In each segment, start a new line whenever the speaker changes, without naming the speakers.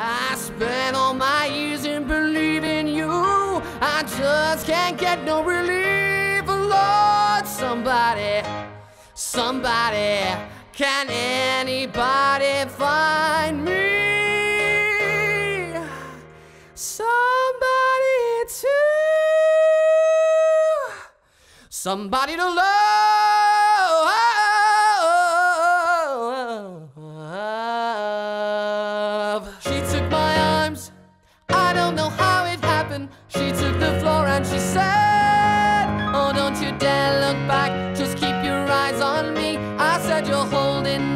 I spent all my years in believing you. I just can't get no relief. Lord, somebody, somebody, can anybody find me? Somebody to, somebody to love.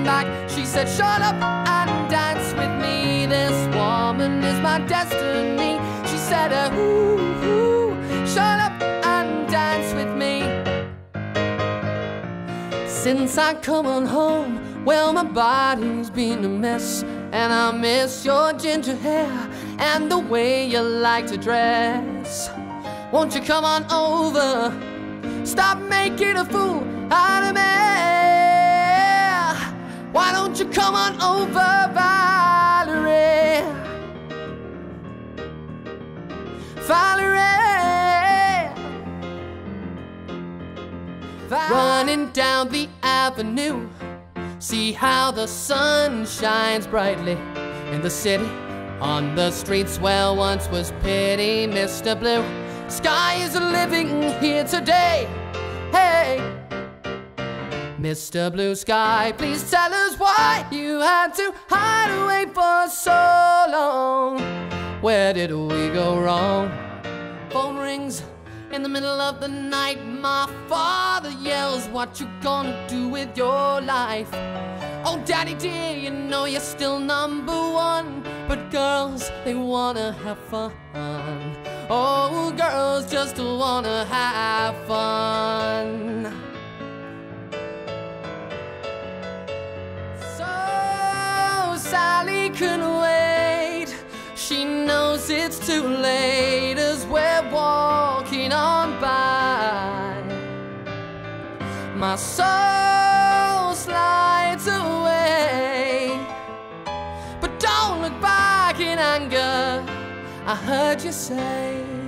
Back. She said, Shut up and dance with me. This woman is my destiny. She said, ooh, ooh, Shut up and dance with me. Since I come on home, well, my body's been a mess. And I miss your ginger hair and the way you like to dress. Won't you come on over? Stop making a fool out of me. Why don't you come on over, Valerie? Valerie. Running down the avenue, see how the sun shines brightly in the city. On the streets where once was pity, Mr. Blue. Sky is living here today. Hey, Mr. Blue Sky, please tell us why you had to hide away for so long. Where did we go wrong? Phone rings in the middle of the night. My father yells, What you gonna do with your life? Oh, daddy dear, you know you're still number one. But girls, they wanna have fun. Oh, girls just wanna have fun. Couldn't wait. She knows it's too late as we're walking on by. My soul slides away. But don't look back in anger. I heard you say